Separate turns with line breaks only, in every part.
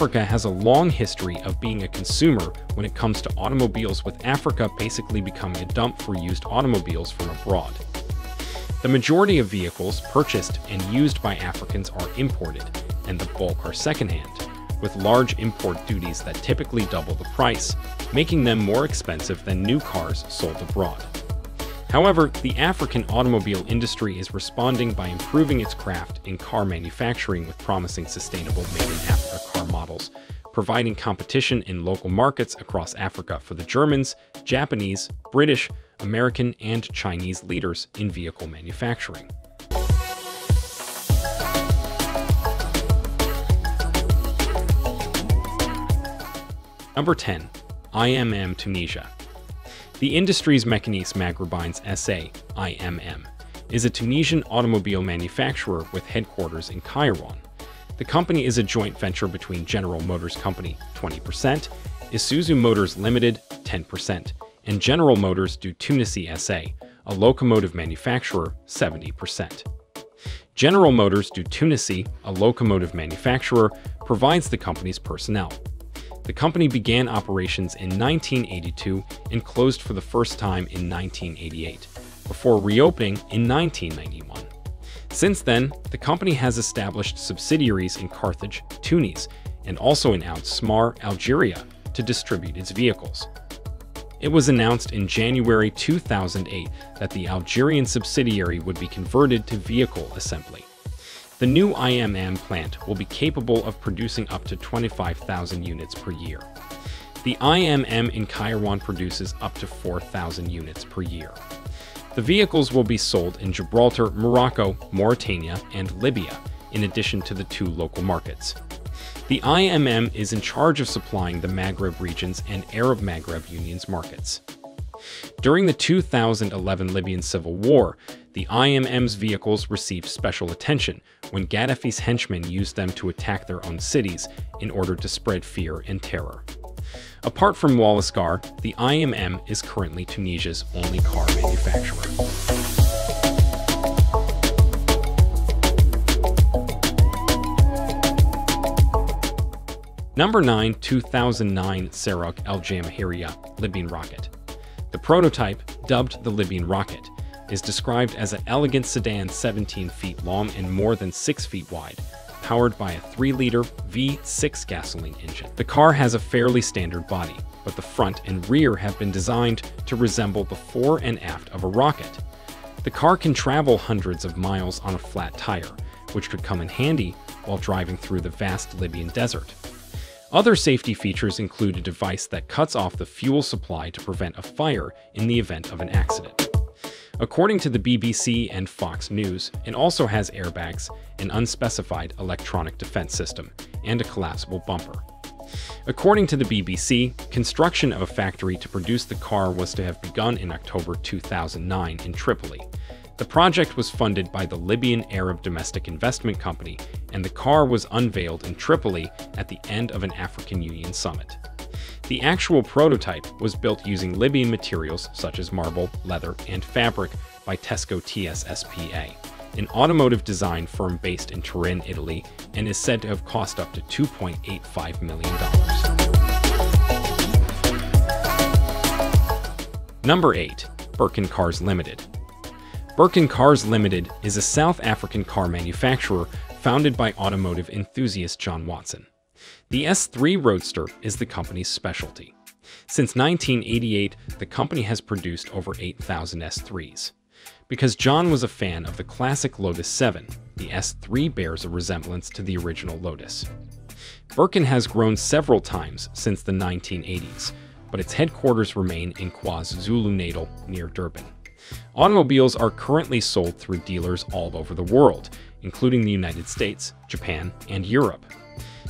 Africa has a long history of being a consumer when it comes to automobiles, with Africa basically becoming a dump for used automobiles from abroad. The majority of vehicles purchased and used by Africans are imported, and the bulk are secondhand, with large import duties that typically double the price, making them more expensive than new cars sold abroad. However, the African automobile industry is responding by improving its craft in car manufacturing with promising sustainable made-in-Africa car models, providing competition in local markets across Africa for the Germans, Japanese, British, American, and Chinese leaders in vehicle manufacturing. Number 10. IMM Tunisia the Industries Mécaniques Maghrébines SA, IMM, is a Tunisian automobile manufacturer with headquarters in Kairouan. The company is a joint venture between General Motors Company, 20%, Isuzu Motors Limited, 10%, and General Motors du Tunisie SA, a locomotive manufacturer, 70%. General Motors du Tunisie, a locomotive manufacturer, provides the company's personnel. The company began operations in 1982 and closed for the first time in 1988, before reopening in 1991. Since then, the company has established subsidiaries in Carthage, Tunis, and also in Smar, Algeria, to distribute its vehicles. It was announced in January 2008 that the Algerian subsidiary would be converted to vehicle assembly. The new IMM plant will be capable of producing up to 25,000 units per year. The IMM in Kairouan produces up to 4,000 units per year. The vehicles will be sold in Gibraltar, Morocco, Mauritania, and Libya, in addition to the two local markets. The IMM is in charge of supplying the Maghreb regions and Arab Maghreb Union's markets. During the 2011 Libyan civil war, the IMM's vehicles received special attention when Gaddafi's henchmen used them to attack their own cities in order to spread fear and terror. Apart from Wallyscar, the IMM is currently Tunisia's only car manufacturer. Number 9 2009 Sarok El Jamahiriya Libyan rocket. The prototype, dubbed the Libyan rocket, is described as an elegant sedan 17 feet long and more than 6 feet wide, powered by a 3-liter V6 gasoline engine. The car has a fairly standard body, but the front and rear have been designed to resemble the fore and aft of a rocket. The car can travel hundreds of miles on a flat tire, which could come in handy while driving through the vast Libyan desert. Other safety features include a device that cuts off the fuel supply to prevent a fire in the event of an accident. According to the BBC and Fox News, it also has airbags, an unspecified electronic defense system, and a collapsible bumper. According to the BBC, construction of a factory to produce the car was to have begun in October 2009 in Tripoli. The project was funded by the Libyan Arab Domestic Investment Company, and the car was unveiled in Tripoli at the end of an African Union summit. The actual prototype was built using Libyan materials such as marble, leather, and fabric by Tesco TSSPA, an automotive design firm based in Turin, Italy, and is said to have cost up to $2.85 million. Number 8. Birkin Cars Limited Birkin Cars Limited is a South African car manufacturer founded by automotive enthusiast John Watson. The S3 Roadster is the company's specialty. Since 1988, the company has produced over 8,000 S3s. Because John was a fan of the classic Lotus 7, the S3 bears a resemblance to the original Lotus. Birkin has grown several times since the 1980s, but its headquarters remain in KwaZulu-Natal near Durban. Automobiles are currently sold through dealers all over the world, including the United States, Japan, and Europe.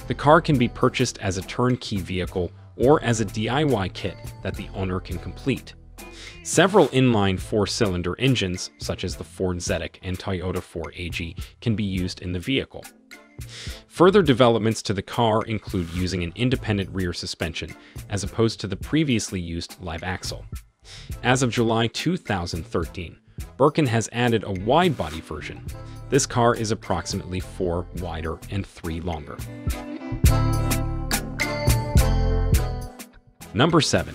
The car can be purchased as a turnkey vehicle or as a DIY kit that the owner can complete. Several inline four-cylinder engines, such as the Ford Zetec and Toyota 4AG, can be used in the vehicle. Further developments to the car include using an independent rear suspension, as opposed to the previously used live axle. As of July 2013, Birkin has added a wide-body version. This car is approximately 4 wider and 3 longer. Number 7.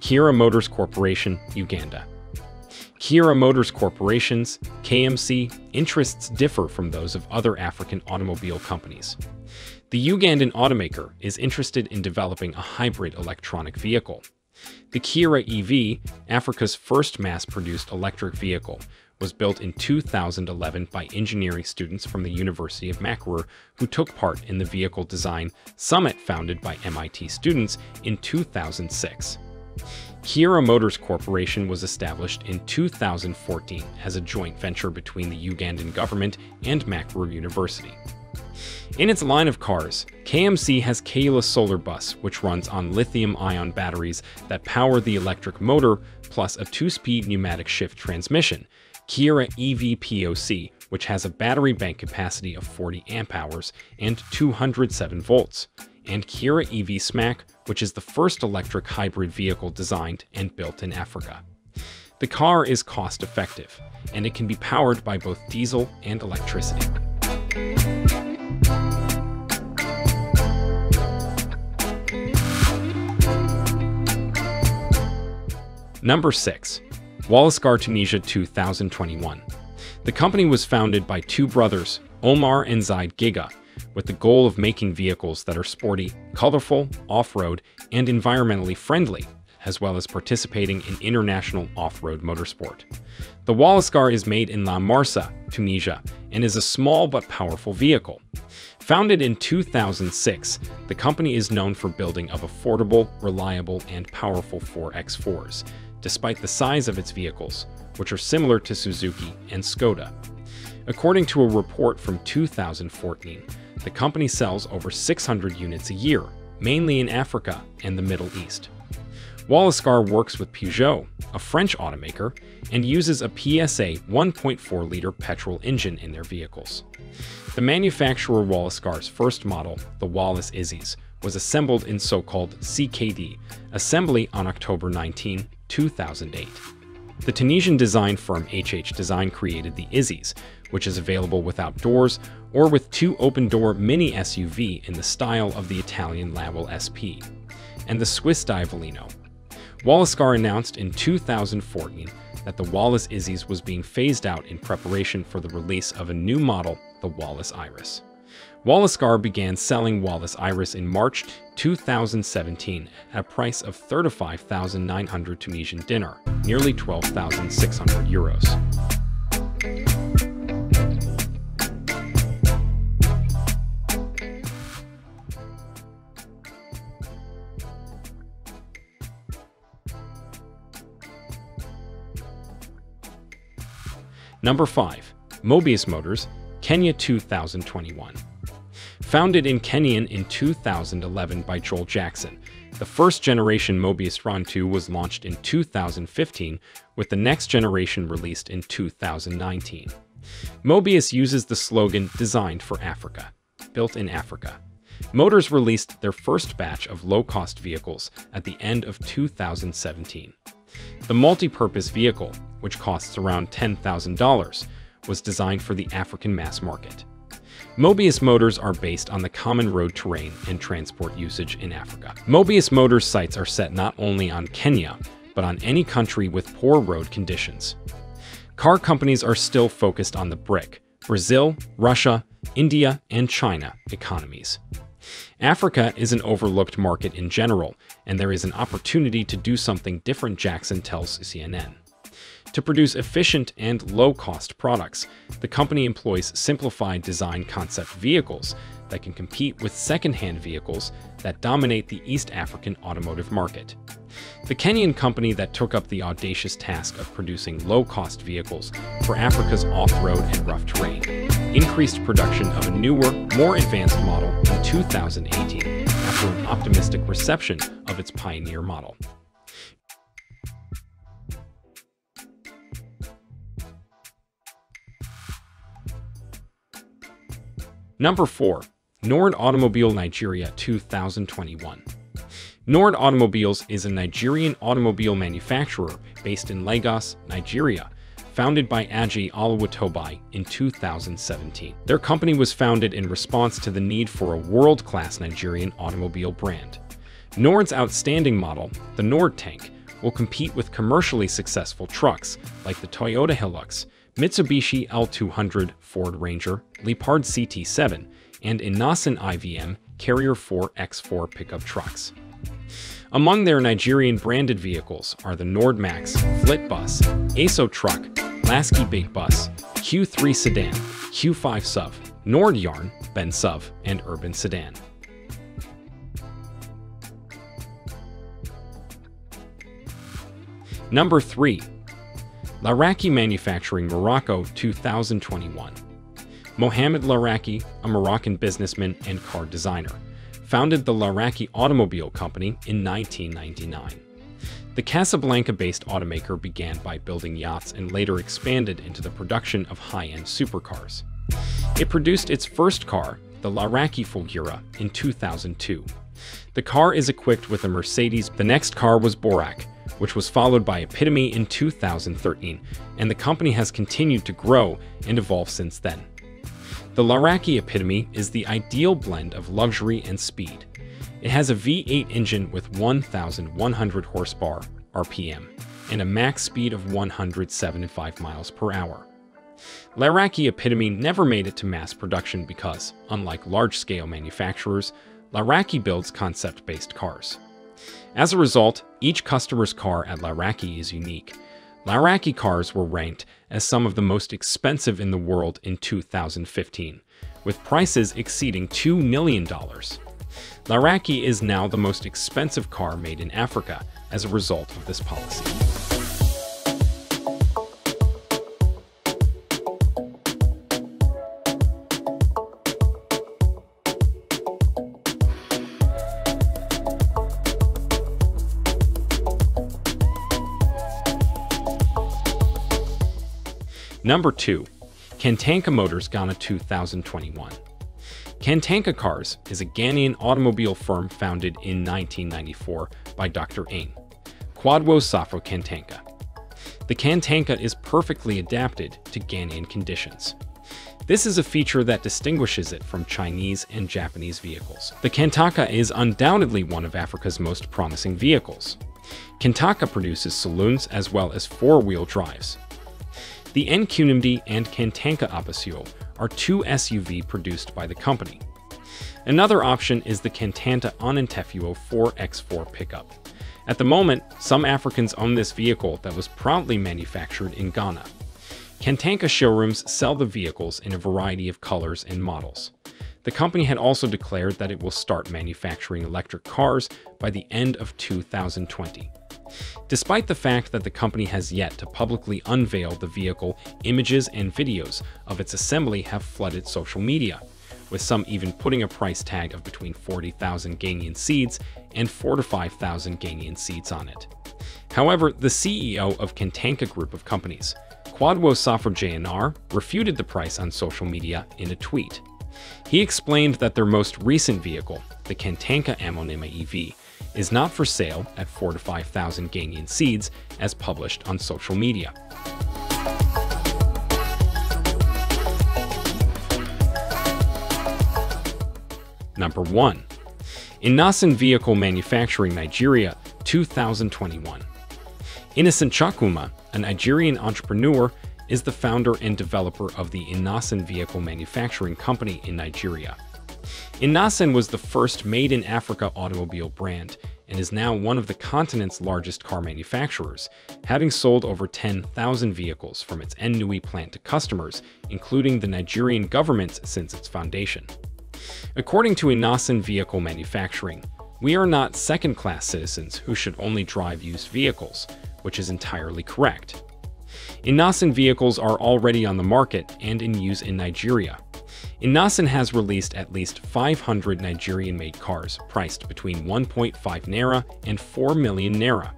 Kira Motors Corporation, Uganda. Kira Motors Corporation's, KMC, interests differ from those of other African automobile companies. The Ugandan automaker is interested in developing a hybrid electronic vehicle. The Kira EV, Africa's first mass-produced electric vehicle, was built in 2011 by engineering students from the University of Makerere who took part in the Vehicle Design Summit founded by MIT students in 2006. Kira Motors Corporation was established in 2014 as a joint venture between the Ugandan government and Makerere University. In its line of cars, KMC has Kayoola Solar Bus, which runs on lithium-ion batteries that power the electric motor, plus a two-speed pneumatic shift transmission, Kira EV POC, which has a battery bank capacity of 40 amp hours and 207 volts, and Kira EV Smack, which is the first electric hybrid vehicle designed and built in Africa. The car is cost-effective, and it can be powered by both diesel and electricity. Number 6. Wallyscar Tunisia 2021. The company was founded by two brothers, Omar and Zied Guiga, with the goal of making vehicles that are sporty, colorful, off-road, and environmentally friendly, as well as participating in international off-road motorsport. The Wallyscar is made in La Marsa, Tunisia, and is a small but powerful vehicle. Founded in 2006, the company is known for building of affordable, reliable, and powerful 4x4s, despite the size of its vehicles, which are similar to Suzuki and Skoda. According to a report from 2014, the company sells over 600 units a year, mainly in Africa and the Middle East. Wallyscar works with Peugeot, a French automaker, and uses a PSA 1.4-liter petrol engine in their vehicles. The manufacturer Wallyscar's first model, the Wallis Izzies, was assembled in so-called CKD assembly on October 19, 2008. The Tunisian design firm HH Design created the Izzies, which is available without doors or with two open-door mini SUV in the style of the Italian Laval SP, and the Swiss Diavolino. Wallyscar announced in 2014 that the Wallis Izzies was being phased out in preparation for the release of a new model, the Wallis Iris. Wallyscar began selling Wallace Iris in March 2017 at a price of 35,900 Tunisian dinar, nearly 12,600 euros. Number 5. Mobius Motors, Kenya 2021. Founded in Kenyan in 2011 by Joel Jackson, the first generation Mobius RON 2 was launched in 2015, with the next generation released in 2019. Mobius uses the slogan Designed for Africa, built in Africa. Motors released their first batch of low-cost vehicles at the end of 2017. The multi-purpose vehicle, which costs around $10,000, was designed for the African mass market. Mobius motors are based on the common road terrain and transport usage in Africa. Mobius Motors sites are set not only on Kenya, but on any country with poor road conditions. Car companies are still focused on the BRIC, Brazil, Russia, India, and China economies. Africa is an overlooked market in general, and there is an opportunity to do something different, Jackson tells CNN. To produce efficient and low-cost products, the company employs simplified design concept vehicles that can compete with second-hand vehicles that dominate the East African automotive market. The Kenyan company that took up the audacious task of producing low-cost vehicles for Africa's off-road and rough terrain increased production of a newer, more advanced model in 2018 after an optimistic reception of its Pioneer model. Number 4. Nord Automobile Nigeria 2021. Nord Automobiles is a Nigerian automobile manufacturer based in Lagos, Nigeria, founded by Aji Oluwatobi in 2017. Their company was founded in response to the need for a world-class Nigerian automobile brand. Nord's outstanding model, the Nord Tank, will compete with commercially successful trucks like the Toyota Hilux, Mitsubishi L200 Ford Ranger, Leopard CT7, and Innoson IVM Carrier 4X4 pickup trucks. Among their Nigerian branded vehicles are the Nordmax, Flitbus, ASO Truck, Lasky Big Bus, Q3 Sedan, Q5 Sub, Nord Yarn, Ben Sub, and Urban Sedan. Number 3. Laraki Manufacturing Morocco 2021. Mohamed Laraki, a Moroccan businessman and car designer, founded the Laraki Automobile Company in 1999. The Casablanca-based automaker began by building yachts and later expanded into the production of high-end supercars. It produced its first car, the Laraki Fulgura, in 2002. The car is equipped with a Mercedes. The next car was Borak, which was followed by Epitome in 2013, and the company has continued to grow and evolve since then. The Laraki Epitome is the ideal blend of luxury and speed. It has a V8 engine with 1,100 horsepower RPM and a max speed of 175 miles per hour. Laraki Epitome never made it to mass production because, unlike large-scale manufacturers, Laraki builds concept-based cars. As a result, each customer's car at Laraki is unique. Laraki cars were ranked as some of the most expensive in the world in 2015, with prices exceeding $2 million. Laraki is now the most expensive car made in Africa as a result of this policy. Number 2. Kantanka Motors Ghana 2021. Kantanka Cars is a Ghanaian automobile firm founded in 1994 by Dr. Ain, Kwadwo Safo Kantanka. The Kantanka is perfectly adapted to Ghanaian conditions. This is a feature that distinguishes it from Chinese and Japanese vehicles. The Kantanka is undoubtedly one of Africa's most promising vehicles. Kantanka produces saloons as well as four-wheel drives, the NQNMD and Kantanka Abasio are two SUV produced by the company. Another option is the Kantanka Onantefuo 4X4 pickup. At the moment, some Africans own this vehicle that was proudly manufactured in Ghana. Kantanka showrooms sell the vehicles in a variety of colors and models. The company had also declared that it will start manufacturing electric cars by the end of 2020. Despite the fact that the company has yet to publicly unveil the vehicle, images and videos of its assembly have flooded social media, with some even putting a price tag of between 40,000 Ghanaian cedis and 4 to 5,000 Ghanaian cedis on it. However, the CEO of Kantanka Group of Companies, Kwadwo Safo JNR, refuted the price on social media in a tweet. He explained that their most recent vehicle, the Kantanka Amonema EV, is not for sale at 4 to 5,000 Ghanaian seeds as published on social media. Number 1. Innoson Vehicle Manufacturing Nigeria 2021 Innocent Chukwuma, a Nigerian entrepreneur, is the founder and developer of the Innoson Vehicle Manufacturing Company in Nigeria. Innoson was the first made-in-Africa automobile brand and is now one of the continent's largest car manufacturers, having sold over 10,000 vehicles from its Nnewi plant to customers, including the Nigerian government since its foundation. According to Innoson Vehicle Manufacturing, we are not second-class citizens who should only drive used vehicles, which is entirely correct. Innoson vehicles are already on the market and in use in Nigeria, Innoson has released at least 500 Nigerian-made cars priced between 1.5 naira and 4 million naira.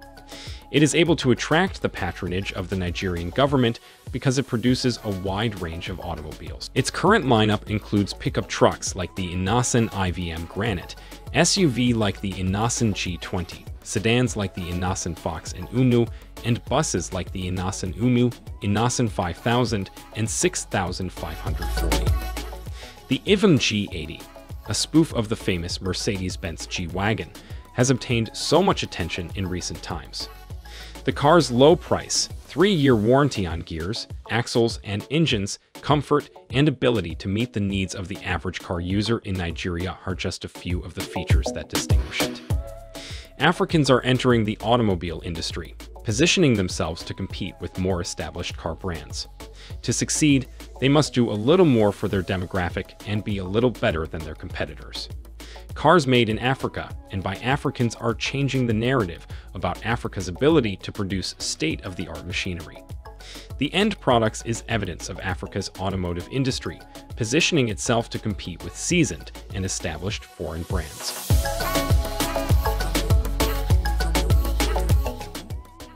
It is able to attract the patronage of the Nigerian government because it produces a wide range of automobiles. Its current lineup includes pickup trucks like the Innoson IVM Granite, SUV like the Innoson G20, sedans like the Innoson Fox and Unu, and buses like the Innoson Umu, Innoson 5000, and 6540. The IVM G80, a spoof of the famous Mercedes-Benz G-Wagon, has obtained so much attention in recent times. The car's low price, three year warranty on gears, axles, and engines, comfort, and ability to meet the needs of the average car user in Nigeria are just a few of the features that distinguish it. Africans are entering the automobile industry, positioning themselves to compete with more established car brands. To succeed, they must do a little more for their demographic and be a little better than their competitors. Cars made in Africa and by Africans are changing the narrative about Africa's ability to produce state of the art machinery. The end products is evidence of Africa's automotive industry, positioning itself to compete with seasoned and established foreign brands.